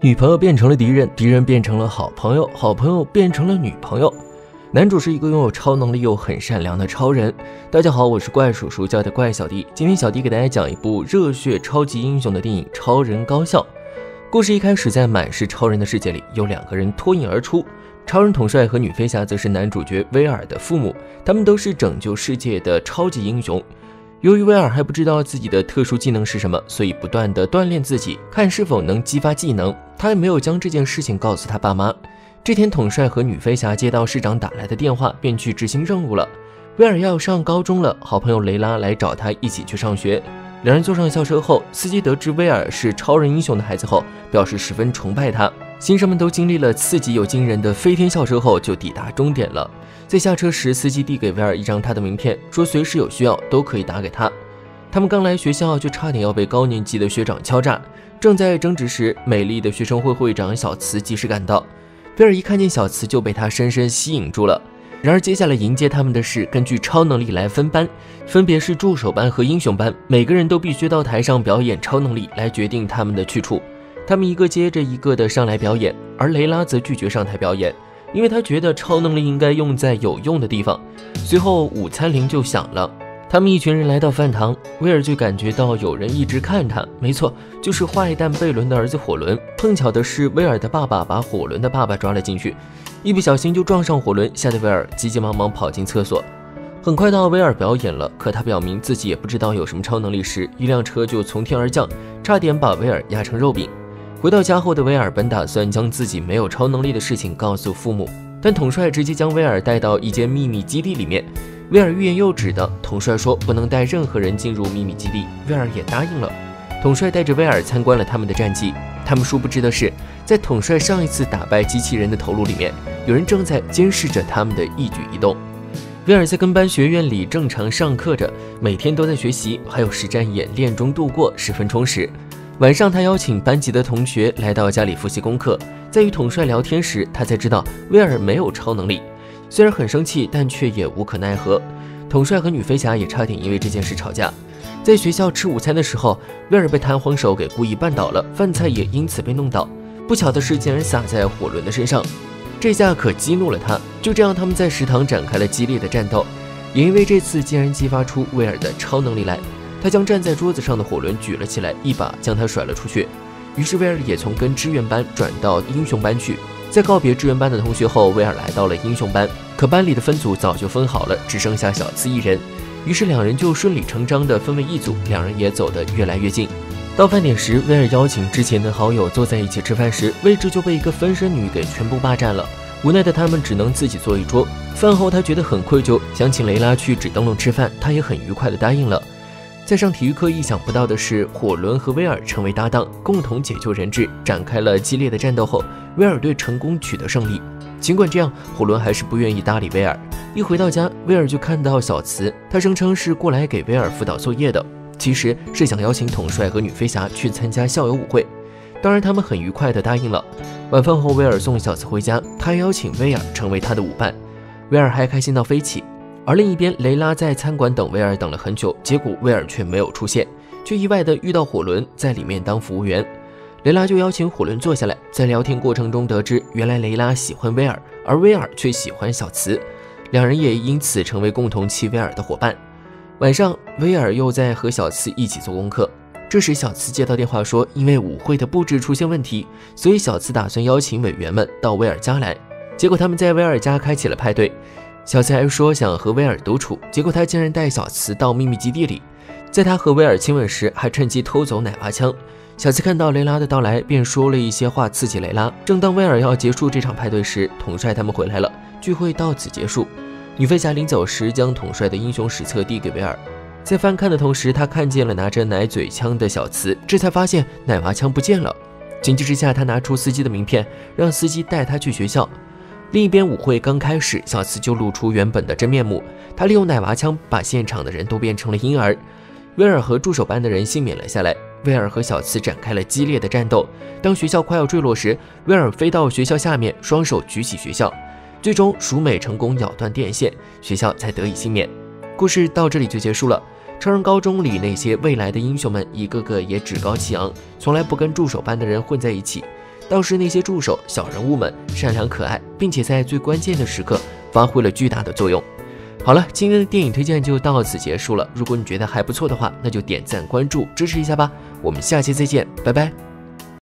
女朋友变成了敌人，敌人变成了好朋友，好朋友变成了女朋友。男主是一个拥有超能力又很善良的超人。大家好，我是怪叔叔教的怪小弟。今天小弟给大家讲一部热血超级英雄的电影《超人高校》。故事一开始，在满是超人的世界里，有两个人脱颖而出。超人统帅和女飞侠则是男主角威尔的父母，他们都是拯救世界的超级英雄。由于威尔还不知道自己的特殊技能是什么，所以不断的锻炼自己，看是否能激发技能。他也没有将这件事情告诉他爸妈。这天，统帅和女飞侠接到市长打来的电话，便去执行任务了。威尔要上高中了，好朋友雷拉来找他一起去上学。两人坐上校车后，司机得知威尔是超人英雄的孩子后，表示十分崇拜他。新生们都经历了刺激又惊人的飞天校车后，就抵达终点了。在下车时，司机递给威尔一张他的名片，说随时有需要都可以打给他。他们刚来学校，就差点要被高年级的学长敲诈。正在争执时，美丽的学生会会长小慈及时赶到。威尔一看见小慈，就被她深深吸引住了。然而，接下来迎接他们的是根据超能力来分班，分别是助手班和英雄班，每个人都必须到台上表演超能力来决定他们的去处。他们一个接着一个的上来表演，而雷拉则拒绝上台表演，因为他觉得超能力应该用在有用的地方。随后午餐铃就响了，他们一群人来到饭堂，威尔就感觉到有人一直看他，没错，就是坏蛋贝伦的儿子火伦。碰巧的是，威尔的爸爸把火伦的爸爸抓了进去，一不小心就撞上火伦，吓得威尔急急忙忙跑进厕所。很快到威尔表演了，可他表明自己也不知道有什么超能力时，一辆车就从天而降，差点把威尔压成肉饼。回到家后的威尔本打算将自己没有超能力的事情告诉父母，但统帅直接将威尔带到一间秘密基地里面。威尔欲言又止的，统帅说不能带任何人进入秘密基地，威尔也答应了。统帅带着威尔参观了他们的战绩，他们殊不知的是，在统帅上一次打败机器人的头颅里面，有人正在监视着他们的一举一动。威尔在跟班学院里正常上课着，每天都在学习，还有实战演练中度过，十分充实。晚上，他邀请班级的同学来到家里复习功课。在与统帅聊天时，他才知道威尔没有超能力。虽然很生气，但却也无可奈何。统帅和女飞侠也差点因为这件事吵架。在学校吃午餐的时候，威尔被弹簧手给故意绊倒了，饭菜也因此被弄倒。不巧的是，竟然洒在火轮的身上，这下可激怒了他。就这样，他们在食堂展开了激烈的战斗。也因为这次，竟然激发出威尔的超能力来。他将站在桌子上的火轮举了起来，一把将他甩了出去。于是威尔也从跟支援班转到英雄班去。在告别支援班的同学后，威尔来到了英雄班。可班里的分组早就分好了，只剩下小次一人。于是两人就顺理成章地分为一组，两人也走得越来越近。到饭点时，威尔邀请之前的好友坐在一起吃饭时，位置就被一个分身女给全部霸占了。无奈的他们只能自己坐一桌。饭后他觉得很愧疚，想请雷拉去纸灯笼吃饭，他也很愉快地答应了。在上体育课，意想不到的是，火轮和威尔成为搭档，共同解救人质，展开了激烈的战斗后，威尔队成功取得胜利。尽管这样，火轮还是不愿意搭理威尔。一回到家，威尔就看到小慈，他声称是过来给威尔辅导作业的，其实是想邀请统帅和女飞侠去参加校友舞会。当然，他们很愉快地答应了。晚饭后，威尔送小慈回家，他邀请威尔成为他的舞伴，威尔还开心到飞起。而另一边，雷拉在餐馆等威尔等了很久，结果威尔却没有出现，却意外的遇到火轮在里面当服务员。雷拉就邀请火轮坐下来，在聊天过程中得知，原来雷拉喜欢威尔，而威尔却喜欢小慈，两人也因此成为共同欺威尔的伙伴。晚上，威尔又在和小慈一起做功课，这时小慈接到电话说，因为舞会的布置出现问题，所以小慈打算邀请委员们到威尔家来。结果他们在威尔家开启了派对。小慈还说想和威尔独处，结果他竟然带小慈到秘密基地里，在他和威尔亲吻时，还趁机偷走奶娃枪。小慈看到雷拉的到来，便说了一些话刺激雷拉。正当威尔要结束这场派对时，统帅他们回来了，聚会到此结束。女飞侠临走时，将统帅的英雄史册递给威尔，在翻看的同时，他看见了拿着奶嘴枪的小慈，这才发现奶娃枪不见了。情急之下，他拿出司机的名片，让司机带他去学校。另一边，舞会刚开始，小慈就露出原本的真面目。他利用奶娃枪把现场的人都变成了婴儿。威尔和助手班的人幸免了下来。威尔和小慈展开了激烈的战斗。当学校快要坠落时，威尔飞到学校下面，双手举起学校。最终，鼠美成功咬断电线，学校才得以幸免。故事到这里就结束了。超人高中里那些未来的英雄们，一个个也趾高气昂，从来不跟助手班的人混在一起。倒是那些助手、小人物们善良可爱，并且在最关键的时刻发挥了巨大的作用。好了，今天的电影推荐就到此结束了。如果你觉得还不错的话，那就点赞、关注支持一下吧。我们下期再见，拜拜。